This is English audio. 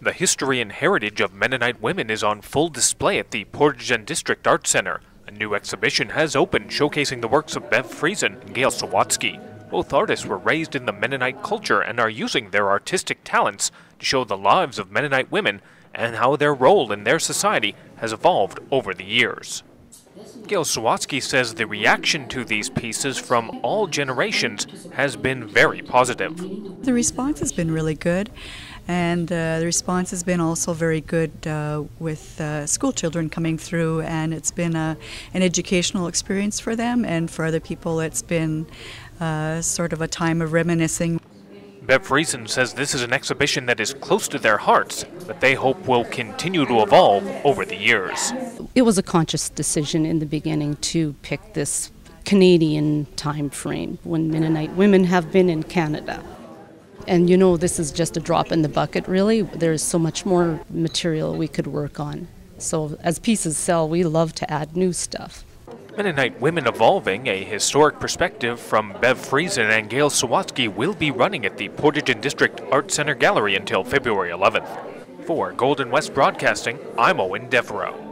The history and heritage of Mennonite women is on full display at the Portage and District Art Center. A new exhibition has opened showcasing the works of Bev Friesen and Gail Sawatsky. Both artists were raised in the Mennonite culture and are using their artistic talents to show the lives of Mennonite women and how their role in their society has evolved over the years. Gail Sawatsky says the reaction to these pieces from all generations has been very positive. The response has been really good, and uh, the response has been also very good uh, with uh, school children coming through, and it's been a, an educational experience for them, and for other people, it's been uh, sort of a time of reminiscing. Bev Friesen says this is an exhibition that is close to their hearts, that they hope will continue to evolve over the years. It was a conscious decision in the beginning to pick this Canadian time frame when Mennonite women have been in Canada. And you know, this is just a drop in the bucket, really. There's so much more material we could work on. So, as pieces sell, we love to add new stuff. Mennonite Women Evolving, a historic perspective from Bev Friesen and Gail Sawatsky, will be running at the Portage and District Art Center Gallery until February 11th. For Golden West Broadcasting, I'm Eoin Devereux.